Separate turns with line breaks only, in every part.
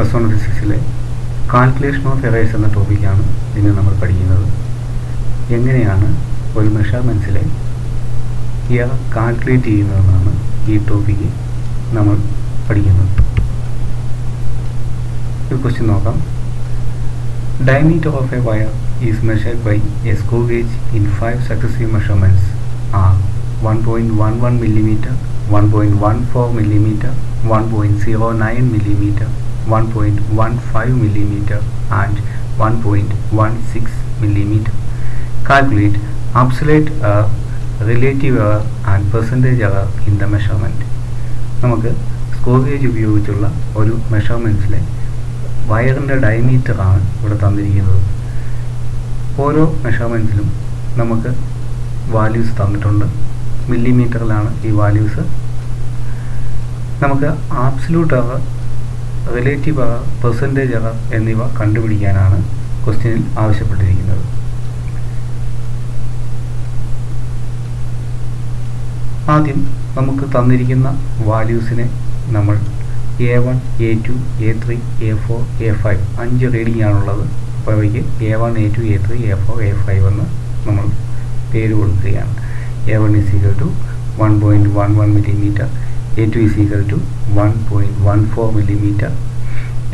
Plus one ഫിസിക്സിലെ calculation of errors എന്ന ടോപ്പിക്കാണ് ഇന്ന് നമ്മൾ പഠിക്കുന്നത്. എങ്ങനെയാണ് ഒരു മെഷർമെൻസിലെ ഇയർ കാൽക്കുലേറ്റ് ചെയ്യുന്നതെന്നാണ് ഈ ടോപ്പിക്ക് നമ്മൾ പഠിക്കുന്നത്. ഒരു ക്വസ്റ്റ്യൻ നോക്കാം. Diameter of a wire is measured by a screw gauge in five successive measurements are one point one one millimetre one point one four millimetre one point zero nine millimetre one point one five millimetre Calculate absolute error, relative error and percentage error in the measurement നമുക്ക് screw gauge ഉപയോഗിച്ചുള്ള ഒരു മെഷർമെന്റ്സിലെ വയറിന്റെ ഡയമീറ്ററാണ് ഇവിടെ തന്നിരിക്കുന്നത്. ഓരോ മെഷർമെന്റ്സിലും നമുക്ക് values തന്നിട്ടുണ്ട്. മില്ലിമീറ്ററിലാണ് ഈ വാല്യൂസ് നമുക്ക് absolute error relative error percentage error എന്നിവ കണ്ടുപിടിക്കാനാണ് ക്വസ്റ്റ്യനിൽ ആവശ്യപ്പെട്ടിരിക്കുന്നത്. ആദ്യം നമുക്ക് തന്നിരിക്കുന്ന വാല്യൂസിനെ നമ്മൾ a one a two a three a four a five അഞ്ച് റീഡിംഗ് ആണുള്ളത്. അപ്പോൾ അവയ്ക്ക് a one a two a three a four a five എന്ന് നമ്മൾ പേര് കൊടുക്കുകയാണ്. A one is equal to one point one one millimetre a two is equal to one point one four millimetre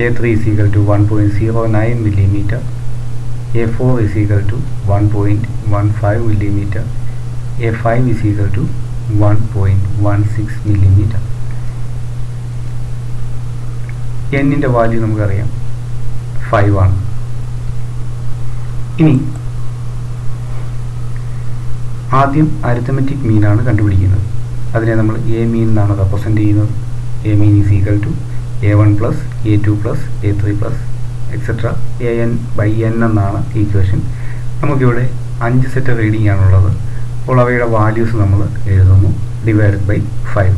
a three is equal to one point zero nine millimetre a four is equal to one point one five millimetre a five is equal to one point one six millimetre എന്നിന്റെ value നമുക്കറിയാം. Five ആണ് ഇനി ആദ്യം arithmetic മീനാണ് കണ്ടുപിടിക്കുന്നത്. അതിനെ നമ്മൾ A മീൻ എന്നാണ് റെപ്രസെന്റ് ചെയ്യുന്നത്. A mean is equal to a one plus a two plus a three plus etcetera a n by n എന്നാണ് ഈക്വേഷൻ നമുക്കിവിടെ അഞ്ച് സെറ്റ് റീഡിംഗ് ആണുള്ളത്. അപ്പോൾ അവയുടെ വാല്യൂസ് നമ്മൾ എഴുതുന്നു ഡിവൈഡഡ് ബൈ ഫൈവ്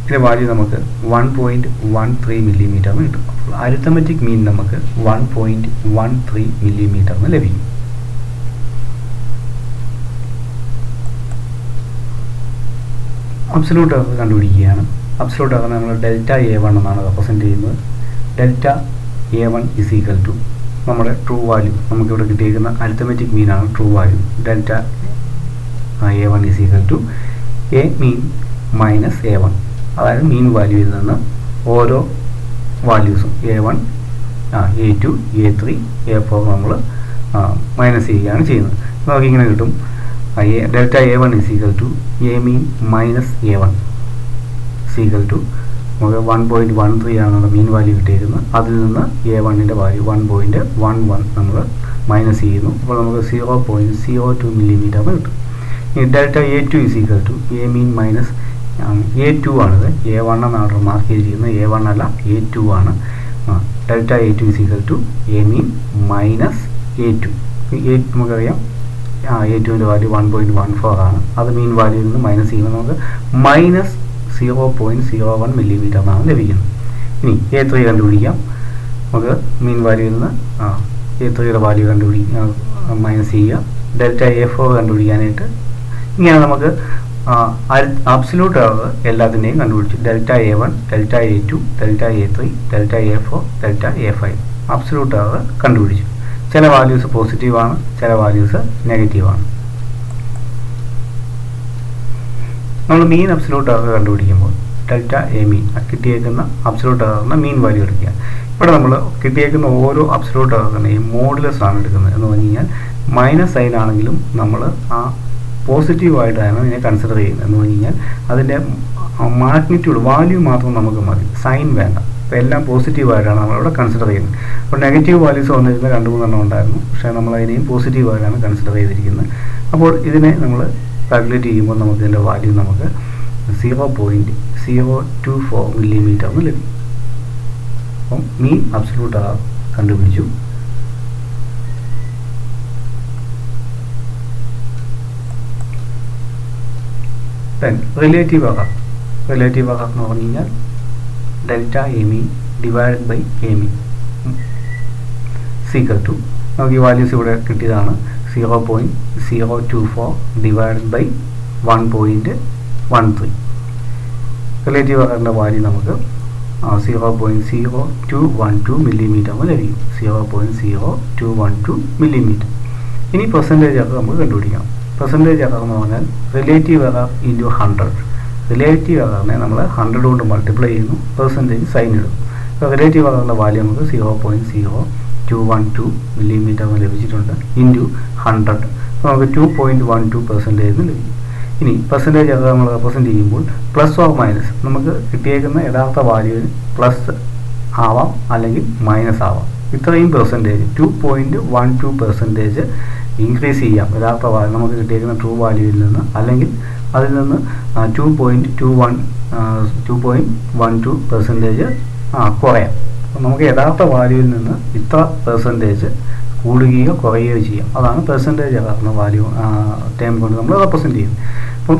ഇതിന്റെ വാല്യൂ നമുക്ക് one point one three millimetre എന്ന് കിട്ടും. അപ്പോൾ അരിത്തമെറ്റിക് മീൻ നമുക്ക് one point one three millimetre എന്ന് ലഭിക്കും. അബ്സലൂട്ട് എറർ കണ്ടുപിടിക്കുകയാണ്. അബ്സലൂട്ട് എറർ നമ്മൾ ഡെൽറ്റ എ വൺ എന്നാണ് റെപ്രസെന്റ് ചെയ്യുന്നത്. Delta a one is equal to നമ്മുടെ ട്രൂ വാല്യൂ നമുക്കിവിടെ കിട്ടിയിരിക്കുന്ന അരിത്തമെറ്റിക് മീനാണ് true value delta a one is equal to a mean minus a one അതായത് മീൻ വാല്യൂവിൽ നിന്ന് ഓരോ വാല്യൂസും a one a two a three a four നമ്മൾ minus ചെയ്യുകയാണ് ചെയ്യുന്നത്. നമുക്കിങ്ങനെ കിട്ടും. Delta a one is equal to a mean minus a one equal to നമുക്ക് വൺ പോയിന്റ് വൺ ത്രീ ആണ് നമ്മുടെ മീൻ വാല്യൂ കിട്ടിയിരിക്കുന്നത് അതിൽ നിന്ന് എ വണ്ണിന്റെ value one point one one നമ്മൾ മൈനസ് ചെയ്യുന്നു. അപ്പോൾ നമുക്ക് zero point zero two millimetre കിട്ടും. ഈ delta a two is equal to a mean minus a two ആണിത്. എ വൺ എന്നാണ് മാർക്ക് ചെയ്തിരിക്കുന്നത്. എ വൺ അല്ല എ ടു ആണ്. Delta a two is equal to a mean minus a two നമുക്കറിയാം. A ടുവിന്റെ value one point one four ആണ്. അത് mean വാല്യൂവിൽ നിന്ന് മൈനസ് ചെയ്യുമ്പോൾ നമുക്ക് minus zero point zero one millimetre എന്നാണ് ലഭിക്കുന്നത്. ഇനി എ ത്രീ കണ്ടുപിടിക്കാം. നമുക്ക് മീൻ വാല്യൂവിൽ നിന്ന് ആ എ ത്രീയുടെ വാല്യൂ കണ്ടുപിടിക്കുക മൈനസ് ചെയ്യുക. ഡെൽറ്റ എ ഫോർ കണ്ടുപിടിക്കാനായിട്ട് ഇങ്ങനെ നമുക്ക് അബ്സലൂട്ട് അളവ് എല്ലാത്തിന്റെയും കണ്ടുപിടിച്ചു. Delta A one delta A two delta A three delta A four delta A five absolute അളവ് കണ്ടുപിടിച്ചു. ചില വാല്യൂസ് പോസിറ്റീവാണ് ചില വാല്യൂസ് നെഗറ്റീവാണ് നമ്മൾ മീൻ അബ്സലൂട്ട് എറർ കണ്ടുപിടിക്കുമ്പോൾ ഡെൽറ്റ എ മീൻ കിട്ടിയേക്കുന്ന അബ്സലൂട്ട് എററിന്റെ മീൻ വാല്യൂ എടുക്കുക. ഇവിടെ നമ്മൾ കിട്ടിയേക്കുന്ന ഓരോ അബ്സലൂട്ട് എററിനെയും മോഡുലസ് ആണ് എടുക്കുന്നത്. എന്ന് പറഞ്ഞു കഴിഞ്ഞാൽ മൈനസ് സൈൻ ആണെങ്കിലും നമ്മൾ ആ പോസിറ്റീവായിട്ടാണ് ഇതിനെ കൺസിഡർ ചെയ്യുന്നത്. എന്ന് പറഞ്ഞു കഴിഞ്ഞാൽ അതിന്റെ മാഗ്നിറ്റ്യൂഡ് വാല്യൂ മാത്രം നമുക്ക് മതി. സൈൻ വേണ്ട. അപ്പോൾ എല്ലാം പോസിറ്റീവായിട്ടാണ് നമ്മളിവിടെ കൺസിഡർ ചെയ്യുന്നത്. അപ്പോൾ നെഗറ്റീവ് വാല്യൂസ് വന്നിരുന്ന രണ്ട് മൂന്നെണ്ണം ഉണ്ടായിരുന്നു. പക്ഷേ നമ്മൾ അതിനെയും പോസിറ്റീവായിട്ടാണ് കൺസിഡർ ചെയ്തിരിക്കുന്നത്. അപ്പോൾ ഇതിനെ നമ്മൾ കാൽക്കുലേറ്റ് ചെയ്യുമ്പോൾ നമുക്ക് ഇതിന്റെ വാല്യൂ നമുക്ക് zero point zero two four millimetre എന്ന് ലഭിക്കും. അപ്പം മീൻ അബ്സലൂട്ട് ആ കണ്ടുപിടിച്ചു. റിലേറ്റീവ് എറർ റിലേറ്റീവ് എറർ എന്ന് പറഞ്ഞു കഴിഞ്ഞാൽ delta a m divide by a m is equal to നമുക്ക് ഈ വാല്യൂസ് ഇവിടെ കിട്ടിയതാണ് zero point zero two four divide by one point one three relative എററിന്റെ value നമുക്ക് zero point zero two one two millimetre എന്ന് ലഭിക്കും. Zero point zero two one two millimetre ഇനി percentage error നമുക്ക് കണ്ടുപിടിക്കാം. പെർസെന്റേജ് എറർ എന്ന് പറഞ്ഞാൽ relative error into hundred relative ആകാറിനെ നമ്മൾ hundred കൊണ്ട് മൾട്ടിപ്ലൈ ചെയ്യുന്നു. പെർസെന്റേജ് സൈൻ ഇടും. അപ്പോൾ റിലേറ്റീവ് ആകാറിന്റെ വാല്യൂ നമുക്ക് zero point zero two one two millimetre എന്ന് ലഭിച്ചിട്ടുണ്ട് ഇന്റു ഹൺഡ്രഡ് അപ്പോൾ നമുക്ക് two point one two percentage എന്ന് ലഭിക്കും. ഇനി പെർസെന്റേജ് എറർ നമ്മൾ റെപ്രസെന്റ് ചെയ്യുമ്പോൾ പ്ലസ് ഓർ മൈനസ് നമുക്ക് കിട്ടിയേക്കുന്ന യഥാർത്ഥ വാല്യൂവിന് പ്ലസ് ആവാം അല്ലെങ്കിൽ മൈനസ് ആവാം. ഇത്രയും percentage two point one two percentage increase ചെയ്യാം. യഥാർത്ഥ വാല്യൂ നമുക്ക് കിട്ടിയേക്കുന്ന ട്രൂ വാല്യൂവിൽ നിന്ന് അല്ലെങ്കിൽ അതിൽ നിന്ന് two point two one two point one two percentage കുറയാം. അപ്പം നമുക്ക് യഥാർത്ഥ വാല്യൂവിൽ നിന്ന് ഇത്ര പെർസെന്റേജ് കൂടുകയോ കുറയുകയോ ചെയ്യാം. അതാണ് പെർസെന്റേജ് യഥാർത്ഥ വാല്യൂ ടേം കൊണ്ട് നമ്മൾ റെപ്രസെന്റ് ചെയ്യും അപ്പം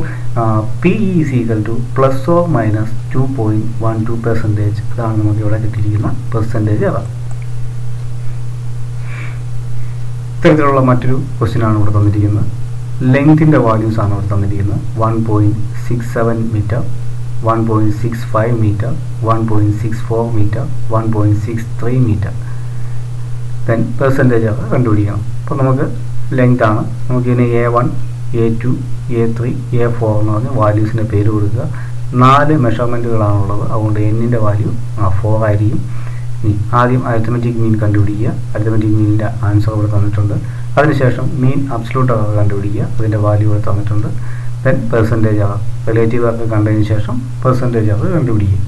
p is equal to plus or minus two point one two percentage ഇതാണ് നമുക്ക് ഇവിടെ കിട്ടിയിരിക്കുന്ന പെർസെന്റേജ് എറർ ഇത്തരത്തിലുള്ള മറ്റൊരു ക്വസ്റ്റ്യനാണ് ഇവിടെ തന്നിരിക്കുന്നത്. ലെങ്തിന്റെ വാല്യൂസ് ആണ് ഇവിടെ തന്നിരിക്കുന്നത്. One point six seven metre one point six five metre one point six four metre one point six three metre then percentage ഒക്കെ കണ്ടുപിടിക്കണം. അപ്പോൾ നമുക്ക് ലെങ്ത് ആണ്. നമുക്ക് ഇതിന് a one a two a three a four എന്ന് പറഞ്ഞ് വാല്യൂസിന്റെ പേര് കൊടുക്കുക. നാല് മെഷർമെന്റുകളാണുള്ളത് അതുകൊണ്ട് എന്നിന്റെ വാല്യൂ ആ ഫോർ ആയിരിക്കും. ഇനി ആദ്യം അരിത്തമെറ്റിക് മീൻ കണ്ടുപിടിക്കുക. അരിത്തമെറ്റിക് മീനിന്റെ ആൻസർ ഇവിടെ തന്നിട്ടുണ്ട്. അതിനുശേഷം മീൻ അബ്സലൂട്ട് അവർ കണ്ടുപിടിക്കുക. അതിന്റെ വാല്യൂ ഇവിടെ തന്നിട്ടുണ്ട്. ദെൻ പെർസെന്റേജ് അവർ റിലേറ്റീവ് അവർക്ക് കണ്ടതിന് ശേഷം പെർസെന്റേജ് അവർ കണ്ടുപിടിക്കുക.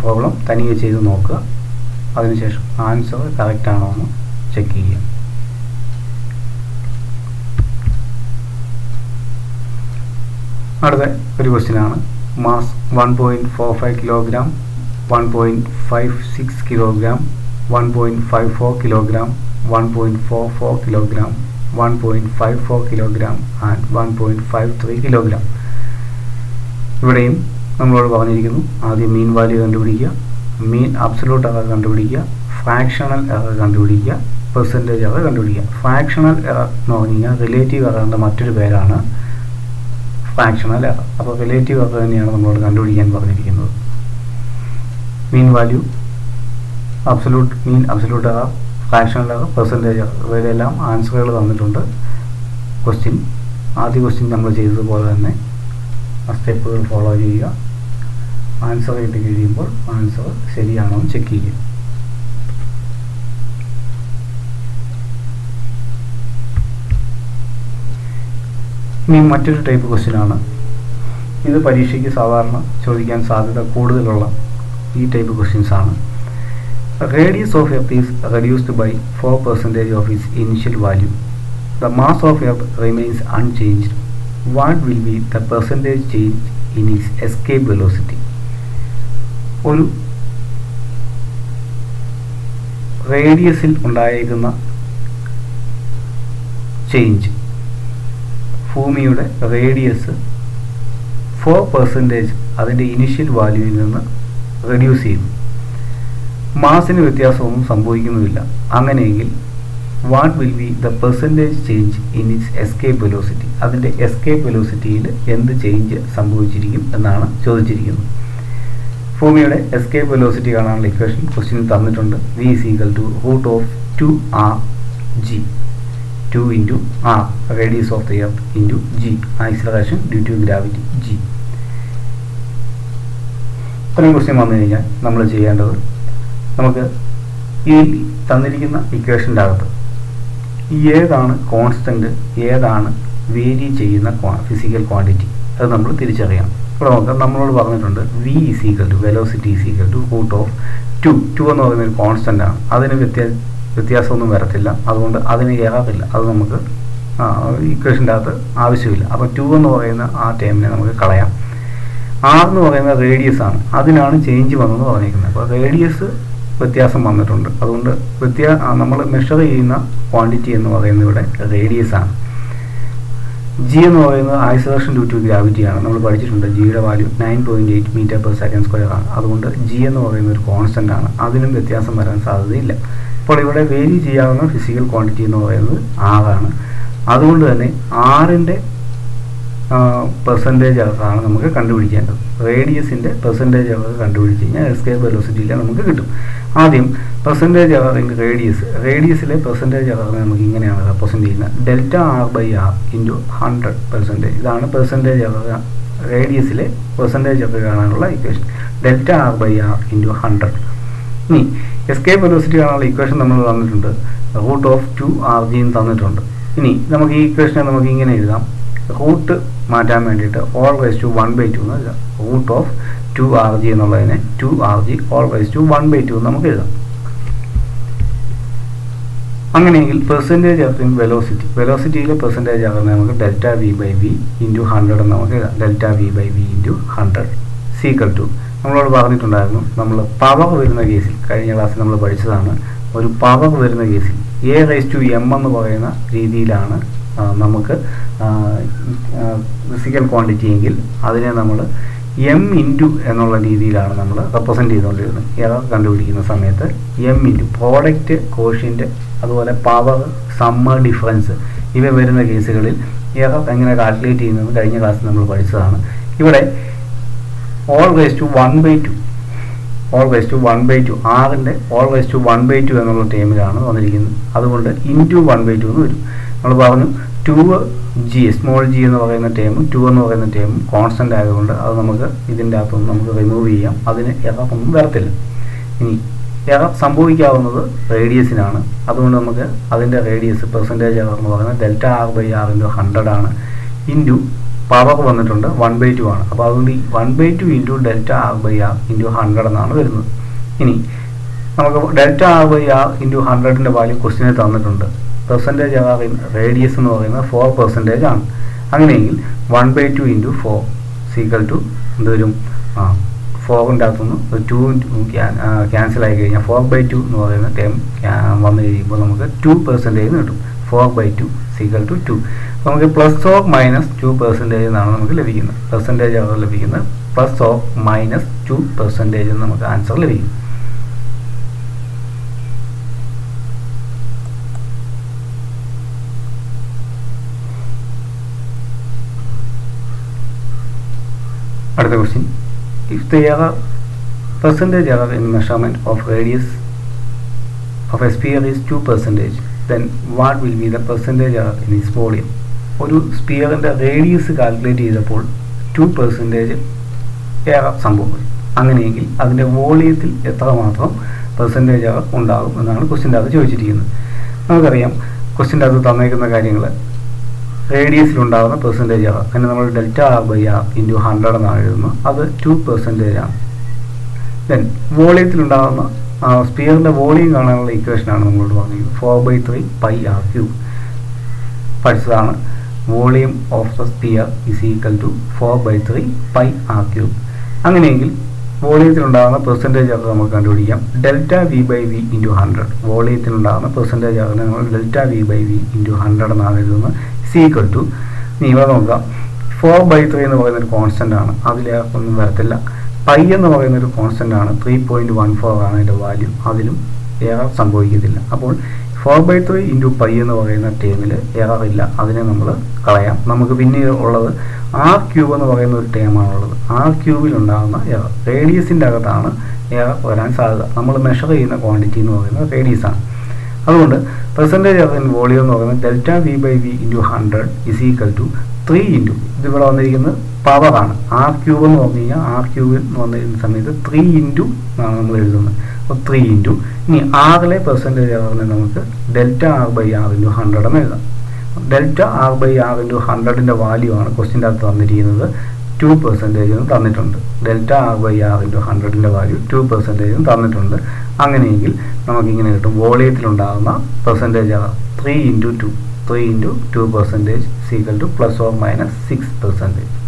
പ്രോബ്ലം തനിയെ ചെയ്ത് നോക്കുക. അതിനുശേഷം ആൻസർ കറക്റ്റ് ആണോ എന്ന് ചെക്ക് ചെയ്യുക. അടുത്ത ഒരു ക്വസ്റ്റിനാണ് mass one point four five kilogram one point five six kilogram one point five four kilogram one point four four kilogram one point five four kilogram and one point five three kilogram ഇവിടെയും നമ്മളോട് പറഞ്ഞിരിക്കുന്നു ആദ്യം mean value കണ്ടുപിടിക്കുക mean absolute error കണ്ടുപിടിക്കുക fractional error കണ്ടുപിടിക്കുക percentage error കണ്ടുപിടിക്കുക. Fractional error എന്ന് പറഞ്ഞു കഴിഞ്ഞാൽ റിലേറ്റീവ് എററിന്റെ മറ്റൊരു പേരാണ് ഫ്രാക്ഷണൽ എറർ അപ്പോൾ റിലേറ്റീവ് എറർ തന്നെയാണ് നമ്മളോട് കണ്ടുപിടിക്കാൻ പറഞ്ഞിരിക്കുന്നത്. Mean value absolute mean absolute error fractional error percentage ഇവയിലെല്ലാം ആൻസറുകൾ തന്നിട്ടുണ്ട്. ക്വസ്റ്റ്യൻ ആദ്യ ക്വസ്റ്റ്യൻ നമ്മൾ ചെയ്തതുപോലെ തന്നെ ആ സ്റ്റെപ്പുകൾ ഫോളോ ചെയ്യുക. ആൻസർ കിട്ടി കഴിയുമ്പോൾ ആൻസർ ശരിയാണോ എന്ന് ചെക്ക് ചെയ്യുക. ഇനി മറ്റൊരു ടൈപ്പ് ക്വസ്റ്റ്യൻ ആണ്. ഇത് പരീക്ഷയ്ക്ക് സാധാരണ ചോദിക്കാൻ സാധ്യത കൂടുതലുള്ള ഈ ടൈപ്പ് ക്വസ്റ്റ്യൻസ് ആണ്. radius of Earth is reduced by four percentage of its initial value the mass of Earth remains unchanged what will be the percentage change in its escape velocity ഒരു റേഡിയസിൽ ഉണ്ടായേക്കുന്ന ചേഞ്ച് ഭൂമിയുടെ radius four percentage അതിൻ്റെ initial വാല്യൂവിൽ നിന്ന് reduce ചെയ്യുന്നു മാസിന് വ്യത്യാസവും സംഭവിക്കുന്നുമില്ല. അങ്ങനെയെങ്കിൽ what will be the percentage change in its escape velocity അതിന്റെ എസ്കേപ്പ് വെലോസിറ്റിയിൽ എന്ത് ചേഞ്ച് സംഭവിച്ചിരിക്കും എന്നാണ് ചോദിച്ചിരിക്കുന്നത്. ഭൂമിയുടെ എസ്കേപ്പ് വെലോസിറ്റി കാണാനുള്ള ഇക്വേഷൻ ക്വസ്റ്റ്യൻ തന്നിട്ടുണ്ട്. V is equal to root of two r g two into r radius of the earth into g acceleration due to gravity g ഇത്രയും ക്വസ്റ്റ്യൻ വന്നു കഴിഞ്ഞാൽ നമ്മൾ ചെയ്യേണ്ടത് നമുക്ക് ഈ തന്നിരിക്കുന്ന ഇക്വേഷന്റെ അകത്ത്. ഏതാണ് കോൺസ്റ്റന്റ് ഏതാണ് വേരി ചെയ്യുന്ന ഫിസിക്കൽ ക്വാണ്ടിറ്റി അത് നമ്മൾ തിരിച്ചറിയണം. ഇവിടെ നോക്കാം. നമ്മളോട് പറഞ്ഞിട്ടുണ്ട് v is equal to velocity is equal to root of two two എന്ന് പറയുന്ന ഒരു കോൺസ്റ്റന്റ് ആണ്. അതിന് വ്യത്യാ വ്യത്യാസമൊന്നും വരത്തില്ല. അതുകൊണ്ട് അതിന് ഏറാറില്ല. അത് നമുക്ക് ഇക്വേഷന്റെ അകത്ത് ആവശ്യമില്ല. അപ്പോൾ ടു എന്ന് പറയുന്ന ആ ടേമിനെ നമുക്ക് കളയാം. ആർ എന്ന് പറയുന്ന റേഡിയസ് ആണ്. അതിനാണ് ചേഞ്ച് വന്നതെന്ന് പറഞ്ഞിരിക്കുന്നത്. അപ്പോൾ റേഡിയസ് വ്യത്യാസം വന്നിട്ടുണ്ട്. അതുകൊണ്ട് വ്യത്യാ നമ്മൾ മെഷർ ചെയ്യുന്ന ക്വാണ്ടിറ്റി എന്ന് പറയുന്നത് ഇവിടെ റേഡിയസ് ആണ്. ജി എന്ന് പറയുന്നത് ഐസൊലേഷൻ ഡ്യൂ ടു ഗ്രാവിറ്റി ആണ്. നമ്മൾ പഠിച്ചിട്ടുണ്ട് ജിയുടെ value nine point eight metre per second square ആണ്. അതുകൊണ്ട് ജി എന്ന് പറയുന്ന ഒരു കോൺസ്റ്റന്റ് ആണ്. അതിനും വ്യത്യാസം വരാൻ സാധ്യതയില്ല. അപ്പോൾ ഇവിടെ വേരി ചെയ്യാവുന്ന ഫിസിക്കൽ ക്വാണ്ടിറ്റി എന്ന് പറയുന്നത് ആറാണ് അതുകൊണ്ട് തന്നെ ആറിന്റെ പെർസെന്റേജ് ആണ് നമുക്ക് കണ്ടുപിടിക്കേണ്ടത്. റേഡിയസിന്റെ പെർസെന്റേജ് അവർ കണ്ടുപിടിച്ച് കഴിഞ്ഞാൽ എസ്കേപ്പ് വെലോസിറ്റിയിൽ നമുക്ക് കിട്ടും. ആദ്യം പെർസെന്റേജ് ഇൻ റേഡിയസ് റേഡിയസിലെ പെർസെന്റേജ് അവറിനെ നമുക്ക് ഇങ്ങനെയാണ് റെപ്രസെന്റ് ചെയ്യുന്നത്. Delta r by r into hundred percentage ഇതാണ് പെർസെന്റേജ് അവർ റേഡിയസിലെ പെർസെന്റേജ് ഒക്കെ കാണാനുള്ള equation delta r by r into hundred ഇനി എസ്കേപ്പ് വെലോസിറ്റി കാണാനുള്ള ഇക്വേഷൻ നമ്മൾ തന്നിട്ടുണ്ട്. റൂട്ട് ഓഫ് ടു ആർ ജിയും തന്നിട്ടുണ്ട്. ഇനി നമുക്ക് ഈ ഇക്വേഷനെ നമുക്ക് ഇങ്ങനെ എഴുതാം. റൂട്ട് മാറ്റാൻ വേണ്ടിയിട്ട് whole to one by two എന്ന് എഴുതാം. Root of two r g എന്നുള്ളതിനെ two r g whole to one by two നമുക്ക് എഴുതാം. അങ്ങനെയെങ്കിൽ പെർസെന്റേജ് ഇൻ വെലോസിറ്റി വെലോസിറ്റിയിലെ പെർസെന്റേജ് ആകുന്നത് നമുക്ക് delta v by v into hundred എന്ന് നമുക്ക് എഴുതാം. Delta v by v into hundred is equal to നമ്മളോട് പറഞ്ഞിട്ടുണ്ടായിരുന്നു നമ്മൾ പവർ വരുന്ന കേസിൽ കഴിഞ്ഞ ക്ലാസ്സിൽ നമ്മൾ പഠിച്ചതാണ് ഒരു പവർ വരുന്ന കേസിൽ എ റൈസ് ടു എം എന്ന് പറയുന്ന രീതിയിലാണ് നമുക്ക് ഫിസിക്കൽ ക്വാണ്ടിറ്റി എങ്കിൽ അതിനെ നമ്മൾ എം ഇന്റു എന്നുള്ള രീതിയിലാണ് നമ്മൾ റെപ്രസെന്റ് ചെയ്തുകൊണ്ടിരുന്നത്. എറർ കണ്ടുപിടിക്കുന്ന സമയത്ത് എം ഇന്റു പ്രോഡക്റ്റ് കോഷ്യന്റ് അതുപോലെ പവർ സമ്മർ ഡിഫറൻസ് ഇവ വരുന്ന കേസുകളിൽ എറർ എങ്ങനെ കാൽക്കുലേറ്റ് ചെയ്യുന്നത് കഴിഞ്ഞ ക്ലാസ്സിൽ നമ്മൾ പഠിച്ചതാണ്. ഇവിടെ always to one by two always to one by two ആറിന്റെ always to one by two എന്നുള്ള ടേമിലാണ് വന്നിരിക്കുന്നത്. അതുകൊണ്ട് ഇന്റു വൺ ബൈ ടു എന്ന് വരും. നമ്മൾ പറഞ്ഞു ടു ജി സ്മോൾ ജി എന്ന് പറയുന്ന ടേമും ടു എന്ന് പറയുന്ന ടേമും കോൺസ്റ്റന്റ് ആയതുകൊണ്ട് അത് നമുക്ക് ഇതിന്റെ അകത്തുനിന്ന് നമുക്ക് റിമൂവ് ചെയ്യാം. അതിന് എറർ വരത്തില്ല. ഇനി എറർ സംഭവിക്കാവുന്നത് റേഡിയസിനാണ് അതുകൊണ്ട് നമുക്ക് അതിന്റെ റേഡിയസ് പെർസെന്റേജ് എറർ എന്ന് പറയുന്നത് delta r by r into hundred ആണ്. ഇന്റു പവർ വന്നിട്ടുണ്ട് വൺ ബൈ ടു ആണ്. അപ്പോൾ അതുകൊണ്ട് ഈ one by two into delta r by r into hundred എന്നാണ് വരുന്നത്. ഇനി നമുക്ക് delta R by R into ഹൺഡ്രഡിന്റെ വാല്യൂ ക്വസ്റ്റിനെ തന്നിട്ടുണ്ട്. പെർസെന്റേജ് എന്ന് പറയുന്നത് റേഡിയസ് എന്ന് പറയുന്നത് ഫോർ പെർസെന്റേജ് ആണ്. അങ്ങനെയെങ്കിൽ one by two into four is equal to എന്തുവരും ആ ഫോറിന്റെ അകത്തുനിന്ന് ഒരു ടു ക്യാൻസൽ ആയി കഴിഞ്ഞാൽ ഫോർ ബൈ ടു എന്ന് പറയുന്ന ടൈം വന്നു കഴിയുമ്പോൾ നമുക്ക് ടു പെർസെന്റേജ് കിട്ടും. Four by two is equal to two അപ്പോൾ നമുക്ക് plus or minus two percentage എന്നാണ് നമുക്ക് ലഭിക്കുന്നത്. പെർസെന്റേജ് ആണ് ലഭിക്കുന്നത്. Plus or minus two percentage എന്ന് നമുക്ക് ആൻസർ ലഭിക്കും. അടുത്ത question if the percentage error in measurement of radius of a sphere is 2 percentage then what will be the percentage error in volume volume? ഒരു സ്പിയറിന്റെ radius calculate ചെയ്തപ്പോൾ two percentage error സംഭവിക്കും. അങ്ങനെയെങ്കിൽ അതിന്റെ വോളിയത്തിൽ എത്രമാത്രം പെർസെന്റേജ് എറർ ഉണ്ടാകും എന്നാണ് ക്വസ്റ്റിന്റെ അകത്ത് ചോദിച്ചിരിക്കുന്നത്. നമുക്കറിയാം ക്വസ്റ്റിന്റെ അകത്ത് തന്നേക്കുന്ന കാര്യങ്ങൾ റേഡിയസിലുണ്ടാകുന്ന പെർസെന്റേജ് ആർ അതിന് നമ്മൾ delta r by r into hundred എന്നാണ് എഴുതുന്നത്. അത് ടു പെർസെന്റേജ് ആണ്. ദെൻ വോളിയത്തിലുണ്ടാകുന്ന സ്പിയറിന്റെ വോളിയം കാണാനുള്ള ഇക്വേഷനാണ് നമ്മളോട് പറഞ്ഞത് four by three pi r cube പഠിച്ചതാണ്. Volume of the sphere is equal to four by three pi r cube അങ്ങനെയെങ്കിൽ വോളിയത്തിലുണ്ടാകുന്ന പെർസെന്റേജ് അത് നമുക്ക് കണ്ടുപിടിക്കാം. Delta v by v into hundred വോളിയത്തിലുണ്ടാകുന്ന percentage ആകുന്നത് നമ്മൾ delta v by v into hundred എന്നാണ് എഴുതുന്നത്. സീക്വൽ ടു ഇവിടെ നോക്കാം. ഫോർ ബൈ ത്രീ എന്ന് പറയുന്ന ഒരു കോൺസ്റ്റന്റ് ആണ്. അതിലൊന്നും വരത്തില്ല. പൈ എന്ന് പറയുന്ന ഒരു കോൺസ്റ്റന്റ് ആണ്. ത്രീ പോയിന്റ് വൺ ഫോർ ആണ് അതിന്റെ വാല്യൂ അതിലും എറർ സംഭവിക്കത്തില്ല. അപ്പോൾ four by three into pi എന്ന് പറയുന്ന ടേമിൽ എറർ ഇല്ല. അതിനെ നമ്മൾ കളയാം. നമുക്ക് പിന്നെ ഉള്ളത് ആർ ക്യൂബ് എന്ന് പറയുന്ന ഒരു ടേമാണുള്ളത് ആർ ക്യൂബിൽ ഉണ്ടാകുന്ന എറർ റേഡിയസിന്റെ അകത്താണ് എറർ വരാൻ സാധ്യത. നമ്മൾ മെഷർ ചെയ്യുന്ന ക്വാണ്ടിറ്റി എന്ന് പറയുന്നത് റേഡിയസ് ആണ്. അതുകൊണ്ട് പെർസെന്റേജ് ഓഫ് ഇൻ വോളിയം എന്ന് പറയുന്നത് delta v by v into hundred is equal to three into ഇതിവിടെ വന്നിരിക്കുന്നത് പവറാണ് ആർ ക്യൂബ് എന്ന് പറഞ്ഞു കഴിഞ്ഞാൽ ആർ ക്യൂബ് എന്ന് വന്നിരുന്ന സമയത്ത് ത്രീ ഇന്റു എന്നാണ് നമ്മൾ എഴുതുന്നത്. അപ്പോൾ ത്രീ ഇന്റു ഇനി ആറിലെ പെർസെന്റേജ് ആറിനെ നമുക്ക് delta R by R into hundred എന്ന് എഴുതാം. Delta R by R into ഹൺഡ്രഡിന്റെ value ആണ് ക്വസ്റ്റിന്റെ അകത്ത് തന്നിരിക്കുന്നത്. ടു പെർസെന്റേജ് തന്നിട്ടുണ്ട്. Delta R by R into ഹൺഡ്രഡിന്റെ value two പെർസെന്റേജും തന്നിട്ടുണ്ട്. അങ്ങനെയെങ്കിൽ നമുക്കിങ്ങനെ കിട്ടും. വോളിയത്തിലുണ്ടാകുന്ന percentage error three into two three into two percentage is equal to plus or minus six percentage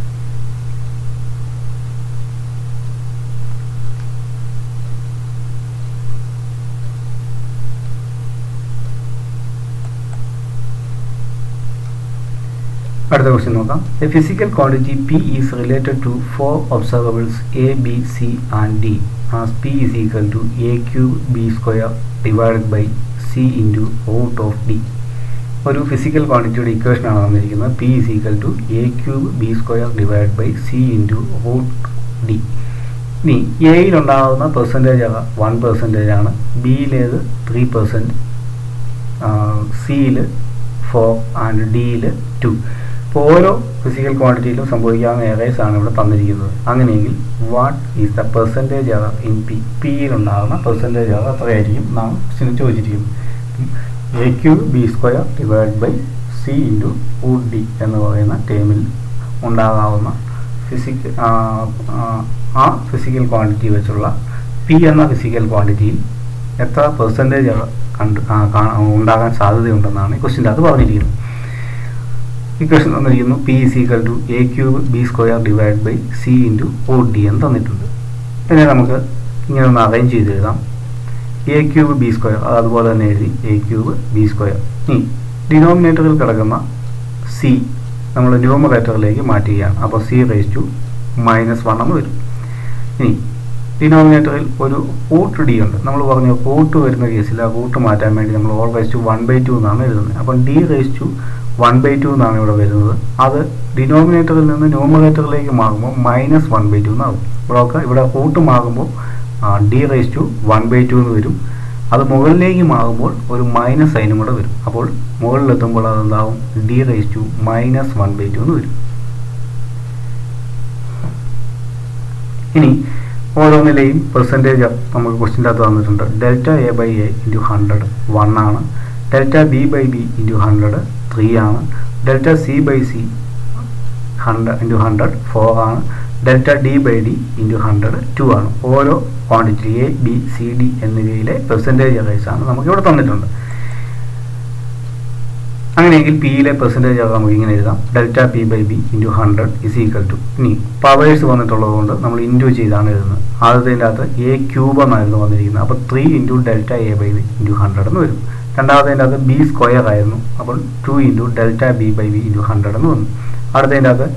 അടുത്ത ക്വസ്റ്റ്യൻ നോക്കാം. A physical quantity P is related to four observables A B C and D as P is equal to A cube B square divided by C into root of D ഒരു physical ക്വാണ്ടിറ്റിയുടെ equation ആണ് തന്നിരിക്കുന്നത്. P is equal to A cube B square divide by C into root D ഇനി എയിലുണ്ടാകുന്ന percentage one percentage ആണ്. ബിയിലേത് three percent സിയിൽ four and ഡിയിൽ ടു ഇപ്പോൾ ഓരോ ഫിസിക്കൽ ക്വാണ്ടിറ്റിയിലും സംഭവിക്കാവുന്ന ഏറേസ് ആണ് ഇവിടെ തന്നിരിക്കുന്നത്. അങ്ങനെയെങ്കിൽ what is the percentage error in P പിയിലുണ്ടാകുന്ന percentage error എത്രയായിരിക്കും നാം ചോദിച്ചിരിക്കുന്നു A cube B square divide by C into O D എന്ന് പറയുന്ന ടേമിൽ ഉണ്ടാകാവുന്ന ഫിസിക്കൽ ആ ഫിസിക്കൽ ക്വാണ്ടിറ്റി വെച്ചുള്ള പി എന്ന ഫിസിക്കൽ ക്വാണ്ടിറ്റിയിൽ എത്ര പെർസെന്റേജ് കണ്ട് ഉണ്ടാകാൻ സാധ്യതയുണ്ടെന്നാണ് ക്വസ്റ്റിന്റെ അത് പറഞ്ഞിരിക്കുന്നത്. ഇക്വേഷൻ തന്നിരിക്കുന്നു P is equal to A cube B square divide by C into O D എന്ന് തന്നിട്ടുണ്ട്. പിന്നെ നമുക്ക് ഇങ്ങനെ ഒന്ന് അറേഞ്ച് ചെയ്ത് എഴുതാം. എ ക്യൂബ് ബി സ്ക്വയർ അതുപോലെ തന്നെ എഴുതി എ ക്യൂബ് ബി സ്ക്വയർ ഇനി ഡിനോമിനേറ്ററിൽ കിടക്കുന്ന സി നമ്മൾ ന്യൂമറേറ്ററിലേക്ക് മാറ്റുകയാണ്. അപ്പോൾ C raise to minus one എന്ന് വരും. ഇനി ഡിനോമിനേറ്ററിൽ ഒരു റൂട്ട് ഡി ഉണ്ട്. നമ്മൾ പറഞ്ഞു റൂട്ട് വരുന്ന കേസിൽ ആ റൂട്ട് മാറ്റാൻ വേണ്ടി നമ്മൾ whole raise to one by two എന്നാണ് എഴുതുന്നത്. അപ്പം D raise to one by two എന്നാണ് ഇവിടെ വരുന്നത്. അത് ഡിനോമിനേറ്ററിൽ നിന്ന് ന്യൂമറേറ്ററിലേക്ക് മാറുമ്പോൾ മൈനസ് വൺ ബൈ ടു എന്നാകും ഇവിടെയൊക്കെ ഇവിടെ കൂട്ട് മാറുമ്പോൾ D raise to one by two എന്ന് വരും. അത് മുകളിലേക്ക് മാറുമ്പോൾ ഒരു മൈനസ് സൈനും കൂടെ വരും. അപ്പോൾ മുകളിലെത്തുമ്പോൾ അതെന്താവും? D raise to minus one by two എന്ന് വരും. ഇനി ഓരോന്നിലെയും പെർസെന്റേജ് നമുക്ക് ക്വസ്റ്റിന്റെ അകത്ത് തന്നിട്ടുണ്ട്. Delta A by A into hundred one ആണ്. Delta B by B into hundred three ആണ്. Delta C by C hundred into hundred four ആണ്. Delta D by D into hundred two ആണ്. ഓരോ quantity A B C D എന്നിവയിലെ percentage errors ആണ് നമുക്ക് ഇവിടെ തന്നിട്ടുണ്ട്. അങ്ങനെയെങ്കിൽ പിയിലെ പെർസെന്റേജ് ആകാൻ നമുക്ക് ഇങ്ങനെ എഴുതാം. Delta P by B into hundred is equal to ഇനി പവേഴ്സ് വന്നിട്ടുള്ളത് കൊണ്ട് നമ്മൾ ഇന്റു ചെയ്താണ് എഴുതുന്നത്. ആദ്യത്തിന്റെ അകത്ത് എ ക്യൂബ് എന്നായിരുന്നു വന്നിരിക്കുന്നത്. അപ്പോൾ three into delta A by B into hundred എന്ന് വരും. രണ്ടാമത്തേന്റെ അകത്ത് ബി സ്ക്വയർ ആയിരുന്നു. അപ്പോൾ two into delta B by B into hundred എന്ന് വന്നു. അടുത്തതിന്റെ അകത്ത്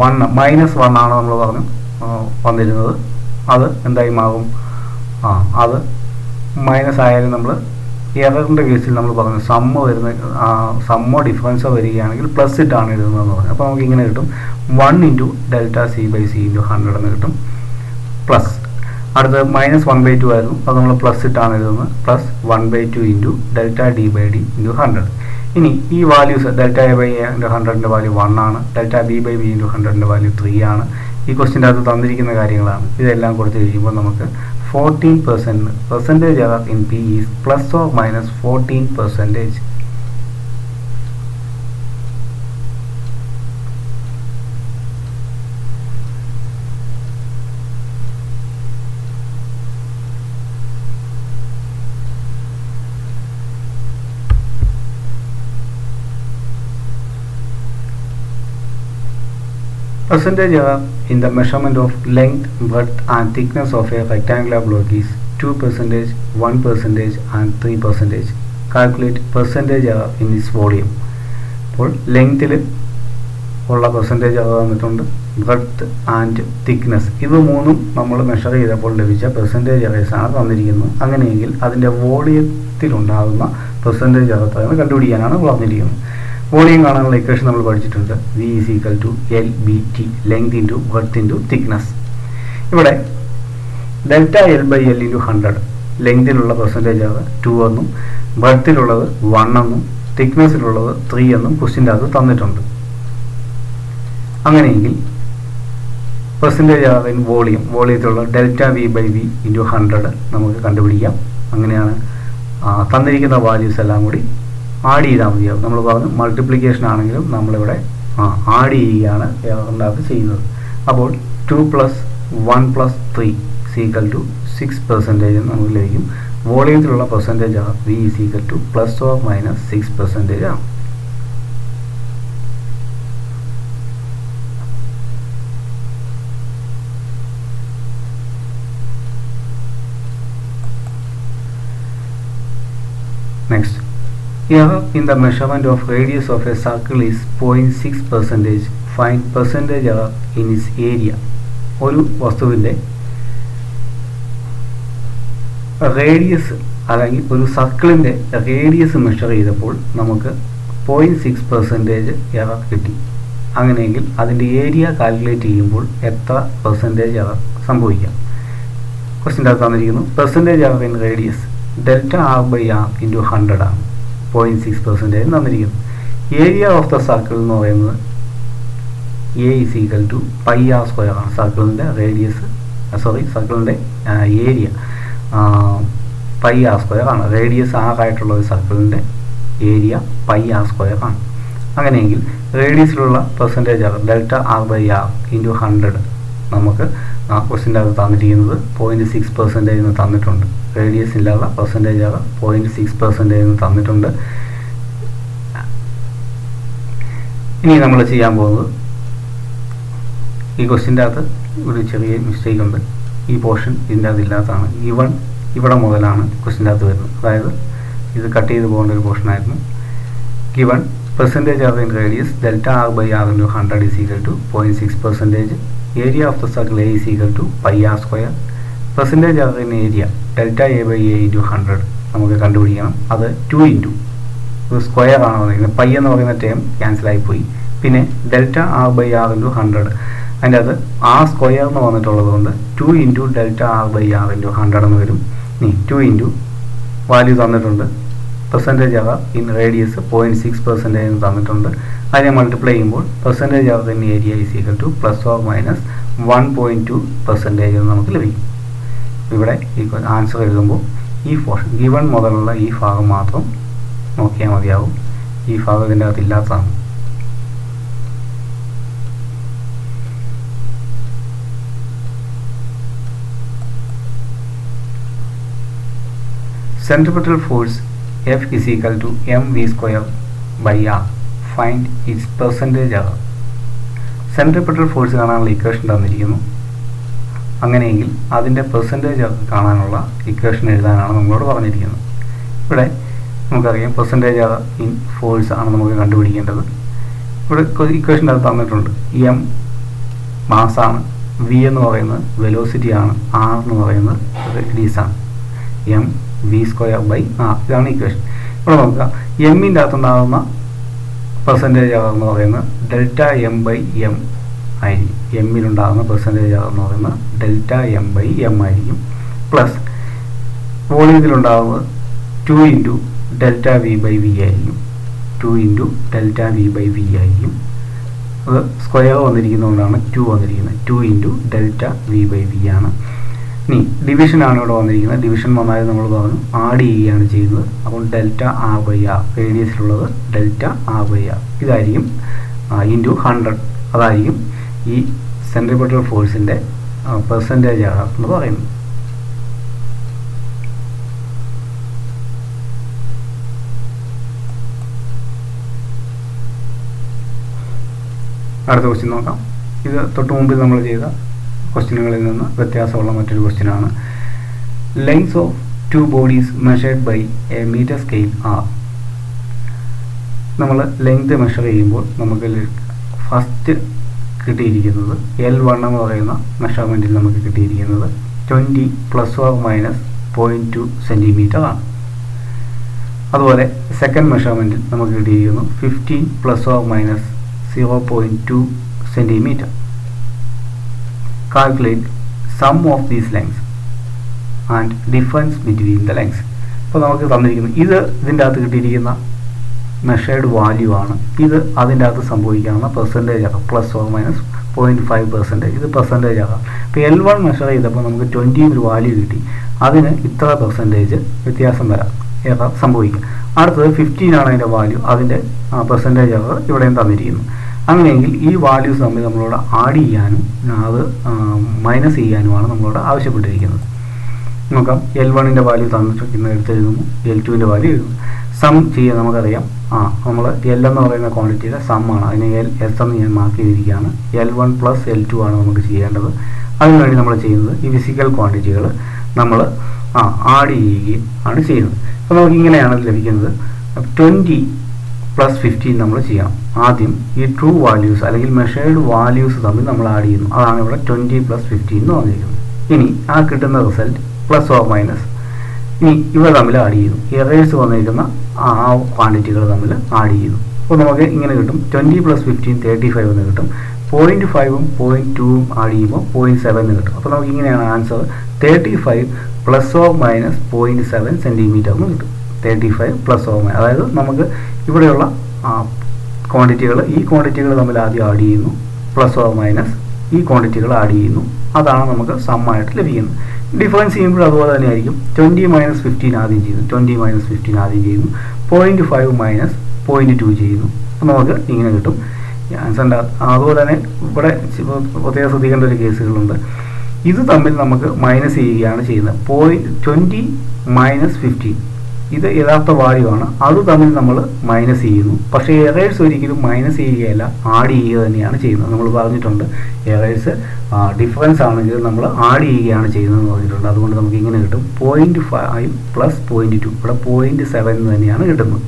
വൺ മൈനസ് വൺ ആണ് നമ്മൾ പറഞ്ഞു വന്നിരുന്നത്. അത് എന്തായി മാറും ആ അത് മൈനസ് ആയാലും നമ്മൾ എററിന്റെ കേസിൽ നമ്മൾ പറഞ്ഞു സമ്മ വരുന്ന സമ്മോ ഡിഫറൻസോ വരികയാണെങ്കിൽ പ്ലസ് ഇട്ടാണ് എഴുതുന്നതെന്ന് പറഞ്ഞു. അപ്പോൾ നമുക്ക് ഇങ്ങനെ കിട്ടും. One into delta C by C into hundred എന്ന് കിട്ടും. പ്ലസ് അടുത്ത് മൈനസ് വൺ ബൈ ടു ആയിരുന്നു. അത് നമ്മൾ പ്ലസ് ഇട്ടാണ് എഴുതുന്നത്. Plus one by two into delta D by D into hundred ഇനി ഈ values delta A by A into ഹൺഡ്രഡിന്റെ value one ആണ്. Delta B by B into ഹൺഡ്രഡിന്റെ value three ആണ്. ഈ ക്വസ്റ്റിന്റെ അകത്ത് തന്നിരിക്കുന്ന കാര്യങ്ങളാണ്. ഇതെല്ലാം കൊടുത്തു കഴിയുമ്പോൾ നമുക്ക് fourteen percent percentage error in P is plus or minus fourteen percentage Percentage error in the measurement of length, breadth and thickness of a rectangular block is 2 percentage, 1 percentage and 3 percentage. Calculate percentage error in its volume. അപ്പോൾ ലെങ്ത്തിൽ ഉള്ള percentage അത് തന്നിട്ടുണ്ട് breadth and thickness ഇത് മൂന്നും നമ്മൾ measure ചെയ്തപ്പോൾ ലഭിച്ച പെർസെന്റേജ് എറേഴ്സ് ആണ് തന്നിരിക്കുന്നത് അങ്ങനെയെങ്കിൽ അതിന്റെ വോളിയത്തിലുണ്ടാകുന്ന പെർസെന്റേജ് എറർ കണ്ടുപിടിക്കാനാണ് പറഞ്ഞിരിക്കുന്നത് വോളിയം കാണാനുള്ള ഇക്വേഷൻ നമ്മൾ പഠിച്ചിട്ടുണ്ട്. V is equal to L B T length into breadth into thickness ഇവിടെ delta L by L into hundred ലെങ്തിലുള്ള percentage അത് ടു എന്നും ബർത്തിലുള്ളത് വൺ എന്നും തിക്നെസ്സിലുള്ളത് ത്രീ എന്നും ക്വസ്റ്റിന്റെ അത് തന്നിട്ടുണ്ട്. അങ്ങനെയെങ്കിൽ percentage in volume. വോളിയത്തിലുള്ള delta V by V into hundred നമുക്ക് കണ്ടുപിടിക്കാം. അങ്ങനെയാണ് തന്നിരിക്കുന്ന വാല്യൂസ് എല്ലാം കൂടി ആഡ് ചെയ്താൽ മതിയാവും. നമ്മൾ പറഞ്ഞു മൾട്ടിപ്ലിക്കേഷൻ ആണെങ്കിലും നമ്മളിവിടെ ആഡ് ചെയ്യുകയാണ് ഉണ്ടാക്കി ചെയ്യുന്നത്. അപ്പോൾ two plus one plus three is equal to six percentage എന്ന് നമുക്ക് ലഭിക്കും. വോളിയത്തിലുള്ള പെർസെന്റേജ് ആണ്. V is equal to plus or minus six percentage ആണ്. Next, Error in the measurement of radius of a circle is 0.6 percentage. Find percentage error in its area. ഒരു വസ്തുവിന്റെ radius അല്ലെങ്കിൽ ഒരു സർക്കിളിന്റെ റേഡിയസ് മെഷർ ചെയ്തപ്പോൾ നമുക്ക് point six percentage error കിട്ടി അങ്ങനെയെങ്കിൽ അതിന്റെ ഏരിയ കാൽക്കുലേറ്റ് ചെയ്യുമ്പോൾ എത്ര പെർസെന്റേജ് എറർ സംഭവിക്കാം ക്വസ്റ്റിന്റെ അകത്ത് തന്നിരിക്കുന്നു percentage error in radius delta R by R into hundred ആണ് പോയിന്റ് സിക്സ് പെർസെന്റേജ് തന്നിരിക്കുന്നു. ഏരിയ ഓഫ് ദ സർക്കിൾ എന്ന് പറയുന്നത് A is equal to pi R square ആണ്. സർക്കിളിന്റെ റേഡിയസ് സോറി സർക്കിളിന്റെ ഏരിയ പൈ ആർ സ്ക്വയർ ആണ്. റേഡിയസ് ആറായിട്ടുള്ള ഒരു സർക്കിളിന്റെ ഏരിയ പൈ ആർ സ്ക്വയർ ആണ്. അങ്ങനെയെങ്കിൽ റേഡിയസിലുള്ള percentage error delta R by R into hundred നമുക്ക് ആ ക്വസ്റ്റിന്റെ അകത്ത് തന്നിരിക്കുന്നത് പോയിന്റ് സിക്സ് പെർസെന്റേജ് എന്ന് തന്നിട്ടുണ്ട്. റേഡിയസ് ഇല്ലാതെ പെർസെന്റേജ് ആകെ പോയിന്റ് സിക്സ് പെർസെന്റേജ് എന്ന് തന്നിട്ടുണ്ട്. ഇനി നമ്മൾ ചെയ്യാൻ പോകുന്നത് ഈ ക്വസ്റ്റിന്റെ അകത്ത് ഒരു ചെറിയ മിസ്റ്റേക്ക് ഉണ്ട്. ഈ പോർഷൻ ഇതിന്റെ അകത്ത് ഇല്ലാത്തതാണ്. ഇവൺ ഇവിടെ മുതലാണ് ക്വസ്റ്റിന്റെ അകത്ത് വരുന്നത്. അതായത് ഇത് കട്ട് ചെയ്ത് പോകേണ്ട ഒരു പോർഷനായിരുന്നു given percentage error in radius delta R by R into hundred is equal to point six percentage area of the circle A is equal to pi R square percentage of in area delta A by A into hundred നമുക്ക് കണ്ടുപിടിക്കണം. അത് two into square ആണ് പറയുന്നത്. Pi എന്ന് പറയുന്ന term ക്യാൻസലായിപ്പോയി പിന്നെ delta R by R into hundred അതിന്റെ അത് ആർ സ്ക്വയർ എന്ന് വന്നിട്ടുള്ളത് കൊണ്ട് two into delta R by R into hundred എന്ന് വരും. ഇനി ടു ഇന്റു വാല്യൂ തന്നിട്ടുണ്ട്. പെർസെന്റേജ് ആവാം. In radius point six percentage എന്ന് തന്നിട്ടുണ്ട്. അതിനെ മൾട്ടിപ്ലൈ ചെയ്യുമ്പോൾ പെർസെന്റേജ് ആവുക in area is equal to plus or minus one point two percentage എന്ന് നമുക്ക് ലഭിക്കും. ഇവിടെ ഈ ആൻസർ എഴുതുമ്പോൾ ഈ പോർഷൻ ഗിവൺ മുതലുള്ള ഈ ഭാഗം മാത്രം നോക്കിയാൽ മതിയാവും. ഈ ഭാഗം ഇതിന്റെ അകത്ത് ഇല്ലാത്തതാണ്. Centripetal force F is equal to mv square by r. Find its percentage error. Centripetal force കാണാനുള്ള ഇക്വേഷൻ തന്നിരിക്കുന്നു. അങ്ങനെയെങ്കിൽ അതിന്റെ പെർസെന്റേജ് കാണാനുള്ള ഇക്വേഷൻ എഴുതാനാണ് നമ്മളോട് പറഞ്ഞിരിക്കുന്നത്. ഇവിടെ നമുക്കറിയാം പെർസെന്റേജ് ഇൻ ഫോഴ്സ് ആണ് നമുക്ക് കണ്ടുപിടിക്കേണ്ടത്. ഇവിടെ ഇക്വേഷന്റെ അത് തന്നിട്ടുണ്ട്. എം മാസാണ് വി എന്ന് പറയുന്നത് വെലോസിറ്റി ആണ്. ആർ എന്ന് പറയുന്നത് റേഡിയസാണ് M V square by R ഇതാണ് ഇക്വേഷൻ ഇവിടെ നോക്കുക. എമ്മിന്റെ അകത്തുണ്ടാകുന്ന പെർസെന്റേജ് ആകുന്ന പറയുന്നത് ഡെൽറ്റ എം ബൈ എം ആയിരിക്കും. എമ്മിലുണ്ടാകുന്ന പെർസെന്റേജ് ആകുന്ന പറയുന്നത് ഡെൽറ്റ എം ബൈ എം ആയിരിക്കും. Plus വോളിയത്തിലുണ്ടാകുന്നത് two into delta V by V ആയിരിക്കും. Two into delta V by V ആയിരിക്കും. അത് സ്ക്വയർ വന്നിരിക്കുന്നതുകൊണ്ടാണ് ടു വന്നിരിക്കുന്നത്. Two into delta V by V ആണ്. ഇനി ആണ് ഇവിടെ വന്നിരിക്കുന്നത്. ഡിവിഷൻ വന്നാലും നമ്മൾ പറഞ്ഞു ആഡ് ചെയ്യുകയാണ് ചെയ്യുന്നത്. അപ്പോൾ ഡെൽറ്റ ആർ ബൈ ആർ റേഡിയസിലുള്ളത് ഡെൽറ്റ ആർ ബൈ ഇതായിരിക്കും ഇന്റു ഹൺഡ്രഡ് അതായിരിക്കും ഈ സെൻട്രിപെറ്റൽ ഫോഴ്സിന്റെ പെർസെന്റേജ് ആണ് എന്ന് പറയുന്നത്. അടുത്ത ക്വസ്റ്റ്യൻ നോക്കാം. ഇത് തൊട്ട് മുമ്പിൽ നമ്മൾ ചെയ്ത ക്വസ്റ്റ്യനുകളിൽ നിന്ന് വ്യത്യാസമുള്ള മറ്റൊരു ക്വസ്റ്റ്യനാണ് lengths of two bodies measured by a metre scale are നമ്മൾ ലെങ്ത് മെഷർ ചെയ്യുമ്പോൾ നമുക്ക് ഫസ്റ്റ് കിട്ടിയിരിക്കുന്നത് എൽ വൺ എന്ന് പറയുന്ന മെഷർമെന്റിൽ നമുക്ക് കിട്ടിയിരിക്കുന്നത് twenty plus or minus point two centimetre ആണ്. അതുപോലെ സെക്കൻഡ് മെഷർമെന്റിൽ നമുക്ക് കിട്ടിയിരിക്കുന്നു fifteen plus or minus zero point two centimetre calculate sum of these lengths and difference between the lengths. അപ്പോൾ നമുക്ക് തന്നിരിക്കുന്നത് ഇത് ഇതിന്റെ അകത്ത് കിട്ടിയിരിക്കുന്ന മെഷേർഡ് വാല്യൂ ആണ്. ഇത് അതിന്റെ അകത്ത് സംഭവിക്കാവുന്ന പെർസെന്റേജ് ആകാം. Plus or minus point five percentage ഇത് പെർസെന്റേജ് ആകാം. ഇപ്പോൾ എൽ വൺ മെഷർ ചെയ്തപ്പോൾ നമുക്ക് ട്വന്റി ഒരു വാല്യൂ കിട്ടി. അതിന് ഇത്ര പെർസെന്റേജ് വ്യത്യാസം വരാം. ഏതാ സംഭവിക്കുക. അടുത്തത് ഫിഫ്റ്റീൻ ആണ് അതിന്റെ വാല്യൂ അതിന്റെ പെർസെന്റേജ് ആകാം ഇവിടെയും തന്നിരിക്കുന്നു. അങ്ങനെയെങ്കിൽ ഈ വാല്യൂസ് തമ്മിൽ നമ്മളോട് ആഡ് ചെയ്യാനും അത് മൈനസ് ചെയ്യാനുമാണ് നമ്മളോട് ആവശ്യപ്പെട്ടിരിക്കുന്നത്. നോക്കാം എൽ വണ്ണിന്റെ വാല്യൂ തന്നിട്ട് എടുത്തെഴുതുന്നു. എൽ ടുവിന്റെ വാല്യൂ എഴുതുന്നു. സം ചെയ്യാൻ നമുക്കറിയാം. ആ നമ്മൾ എൽ എന്ന് പറയുന്ന ക്വാണ്ടിറ്റിയുടെ സം ആണ്. അതിന് എൽ എസ് എന്ന് ഞാൻ മാർക്ക് ചെയ്തിരിക്കുകയാണ്. L one plus L two ആണ് നമുക്ക് ചെയ്യേണ്ടത്. അതിനുവേണ്ടി നമ്മൾ ചെയ്യുന്നത് ഈ ഫിസിക്കൽ ക്വാണ്ടിറ്റികൾ നമ്മൾ ആ ആഡ് ചെയ്യുകയും ആണ് ചെയ്യുന്നത്. അപ്പോൾ നമുക്ക് ഇങ്ങനെയാണ് ലഭിക്കുന്നത്. ട്വന്റി പ്ലസ് ഫിഫ്റ്റീൻ നമ്മൾ ചെയ്യണം ആദ്യം ഈ ട്രൂ വാല്യൂസ് അല്ലെങ്കിൽ മെഷേർഡ് വാല്യൂസ് തമ്മിൽ നമ്മൾ ആഡ് ചെയ്യുന്നു. അതാണ് ഇവിടെ ട്വന്റി പ്ലസ് ഫിഫ്റ്റീൻ എന്ന് പറഞ്ഞിരിക്കുന്നത്. ഇനി ആ കിട്ടുന്ന റിസൾട്ട് പ്ലസ് ഓർ മൈനസ് ഇനി ഇവ തമ്മിൽ ആഡ് ചെയ്യുന്നു. എറേഴ്സ് വന്നിരിക്കുന്ന ആ ക്വാണ്ടിറ്റികൾ തമ്മിൽ ആഡ് ചെയ്യുന്നു. അപ്പോൾ നമുക്ക് ഇങ്ങനെ കിട്ടും. Twenty plus fifteen thirty five എന്ന് കിട്ടും. പോയിന്റ് ഫൈവും പോയിന്റ് ടൂവും ആഡ് ചെയ്യുമ്പോൾ പോയിന്റ് സെവൻ എന്ന് കിട്ടും. അപ്പോൾ നമുക്ക് ഇങ്ങനെയാണ് answer thirty five plus or minus point seven centimetre എന്ന് കിട്ടും. Thirty five plus or minus അതായത് നമുക്ക് ഇവിടെയുള്ള ക്വാണ്ടിറ്റികൾ ഈ ക്വാണ്ടിറ്റികൾ തമ്മിൽ ആദ്യം ആഡ് ചെയ്യുന്നു. പ്ലസ് ഓർ മൈനസ് ഈ ക്വാണ്ടിറ്റികൾ ആഡ് ചെയ്യുന്നു. അതാണ് നമുക്ക് സമ്മായിട്ട് ലഭിക്കുന്നത്. ഡിഫറൻസ് ചെയ്യുമ്പോൾ അതുപോലെ തന്നെ ആയിരിക്കും. ട്വന്റി മൈനസ് ഫിഫ്റ്റീൻ ആദ്യം ചെയ്യുന്നു. ട്വന്റി മൈനസ് ഫിഫ്റ്റീൻ ആദ്യം ചെയ്യുന്നു. Point five minus point two ചെയ്യുന്നു. നമുക്ക് ഇങ്ങനെ കിട്ടും. ആൻസറിന്റെ അതുപോലെ തന്നെ ഇവിടെ പ്രത്യേകം ശ്രദ്ധിക്കേണ്ട ഒരു കേസുകളുണ്ട്. ഇത് തമ്മിൽ നമുക്ക് മൈനസ് ചെയ്യുകയാണ് ചെയ്യുന്നത്. പോയിന്റ് ട്വന്റി മൈനസ് ഫിഫ്റ്റീൻ ഇത് യഥാർത്ഥ വാല്യൂ ആണ്. അത് തമ്മിൽ നമ്മൾ മൈനസ് ചെയ്യുന്നു. പക്ഷേ എറേഴ്സ് ഒരിക്കലും മൈനസ് ചെയ്യുകയല്ല ആഡ് ചെയ്യുക തന്നെയാണ് ചെയ്യുന്നത്. നമ്മൾ പറഞ്ഞിട്ടുണ്ട് എറേഴ്സ് ഡിഫറൻസ് ആണെങ്കിൽ നമ്മൾ ആഡ് ചെയ്യുകയാണ് ചെയ്യുന്നത് എന്ന് പറഞ്ഞിട്ടുണ്ട്. അതുകൊണ്ട് നമുക്ക് ഇങ്ങനെ കിട്ടും. Point five plus point two ഇവിടെ പോയിന്റ് സെവൻ തന്നെയാണ് കിട്ടുന്നത്.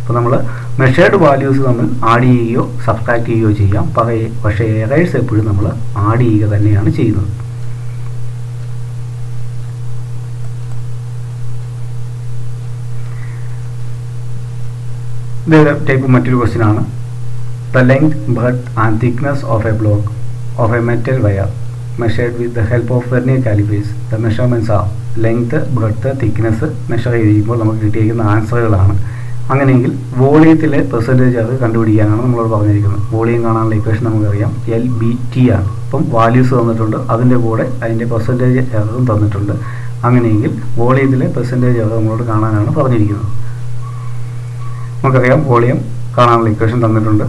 അപ്പോൾ നമ്മൾ മെഷേർഡ് വാല്യൂസ് നമ്മൾ ആഡ് ചെയ്യുകയോ സബ്സ്ട്രാക്ട് ചെയ്യുകയോ ചെയ്യാം. പക്ഷേ എറേഴ്സ് എപ്പോഴും നമ്മൾ ആഡ് ചെയ്യുക തന്നെയാണ് ചെയ്യുന്നത്. ഇതേ ടൈപ്പ് മറ്റൊരു ക്വസ്റ്റ്യൻ ആണ്. The length breadth and thickness of a block of a metal wire measured with the help of vernier callipers the measurements ആ ലെങ്ത് ബർത്ത് തിക്നെസ് മെഷർ ചെയ്തിരിക്കുമ്പോൾ നമുക്ക് കിട്ടിയിരിക്കുന്ന ആൻസറുകളാണ്. അങ്ങനെയെങ്കിൽ വോളിയത്തിലെ പെർസെന്റേജ് അത് കണ്ടുപിടിക്കാനാണ് നമ്മളോട് പറഞ്ഞിരിക്കുന്നത്. വോളിയം കാണാനുള്ള ഇക്വേഷൻ നമുക്കറിയാം. എൽ ബി ടി ആണ്. അപ്പം വാല്യൂസ് തന്നിട്ടുണ്ട്. അതിന്റെ കൂടെ അതിന്റെ പെർസെന്റേജ് എററും തന്നിട്ടുണ്ട്. അങ്ങനെയെങ്കിൽ വോളിയത്തിലെ പെർസെന്റേജ് എറർ നമ്മളോട് കാണാനാണ് പറഞ്ഞിരിക്കുന്നത്. നമുക്കറിയാം വോളിയം കാണാനുള്ള ഇക്വേഷൻ തന്നിട്ടുണ്ട്.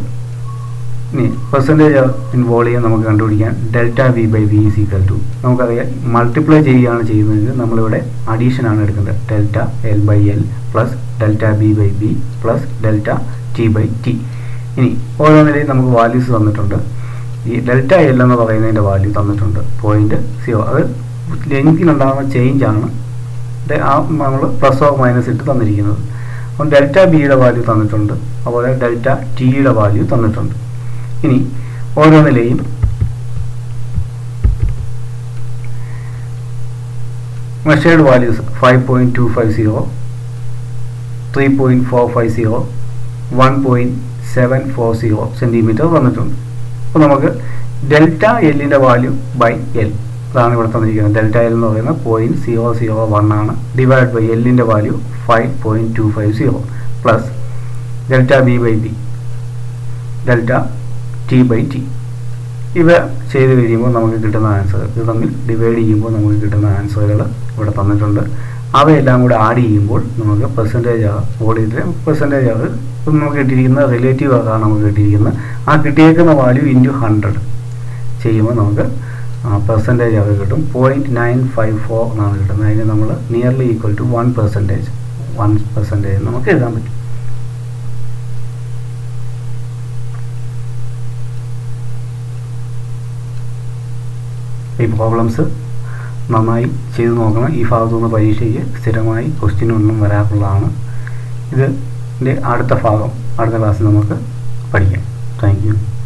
ഇനി പെർസെന്റേജ് ഇൻ വോളിയം നമുക്ക് കണ്ടുപിടിക്കാൻ delta V by V is equal to നമുക്കറിയാം മൾട്ടിപ്ലൈ ചെയ്യുകയാണ് ചെയ്യുന്നതെങ്കിൽ നമ്മളിവിടെ അഡീഷൻ ആണ് എടുക്കേണ്ടത് delta L by L plus delta B by B plus delta T by T ഇനി ഓരോ നിലയിൽ നമുക്ക് വാല്യൂസ് തന്നിട്ടുണ്ട്. ഈ ഡെൽറ്റ എൽ എന്ന് പറയുന്നതിന്റെ വാല്യൂ തന്നിട്ടുണ്ട്. പോയിന്റ് സീറോ അത് ചേഞ്ച് ആണ്. ആ നമ്മൾ പ്ലസ് ഓ മൈനസ് ഇട്ട് തന്നിരിക്കുന്നത്. അപ്പം ഡെൽറ്റ ബിയുടെ വാല്യൂ തന്നിട്ടുണ്ട്. അതുപോലെ ഡെൽറ്റ ടിയുടെ വാല്യൂ തന്നിട്ടുണ്ട്. ഇനി ഓരോന്നിലെയും measured values five point two five zero three point four five zero one point seven four zero centimetre തന്നിട്ടുണ്ട്. അപ്പോൾ നമുക്ക് ഡെൽറ്റ എല്ലിന്റെ വാല്യൂ ബൈ എൽ അതാണ് ഇവിടെ തന്നിരിക്കുന്നത്. ഡെൽറ്റ എൽ എന്ന് പറയുന്നത് പോയിന്റ് സീറോ സീറോ വൺ ആണ്. ഡിവൈഡ് ബൈ എല്ലിന്റെ value five point two five zero plus delta B by B delta T by T ഇവ ചെയ്ത് കഴിയുമ്പോൾ നമുക്ക് കിട്ടുന്ന ആൻസർ ഇത് തമ്മിൽ ഡിവൈഡ് ചെയ്യുമ്പോൾ നമുക്ക് കിട്ടുന്ന ആൻസറുകൾ ഇവിടെ തന്നിട്ടുണ്ട്. അവയെല്ലാം കൂടെ ആഡ് ചെയ്യുമ്പോൾ നമുക്ക് പെർസെന്റേജ് ആകും വോളിയത്തിലെ പെർസെന്റേജ് ആകും ഇപ്പം നമുക്ക് കിട്ടിയിരിക്കുന്ന റിലേറ്റീവ് ആകാണ് നമുക്ക് കിട്ടിയിരിക്കുന്നത്. ആ കിട്ടിയേക്കുന്ന വാല്യൂ ഇന്റു ഹൺഡ്രഡ് ചെയ്യുമ്പോൾ നമുക്ക് പെർസെന്റേജ് അവർ കിട്ടും. പോയിന്റ് നയൻ ഫൈവ് ഫോർ എന്നാണ് കിട്ടുന്നത്. അതിന് നമ്മൾ nearly equal to one percentage one percentage നമുക്ക് എഴുതാൻ പറ്റും. ഈ പ്രോബ്ലംസ് നന്നായി ചെയ്തു നോക്കണം. ഈ ഭാഗത്തുനിന്ന് പരീക്ഷയ്ക്ക് സ്ഥിരമായി ക്വസ്റ്റ്യൻ ഒന്നും വരാറുള്ളതാണ് ഇതിന്റെ അടുത്ത ഭാഗം അടുത്ത ക്ലാസ്സിൽ നമുക്ക് പഠിക്കാം. താങ്ക്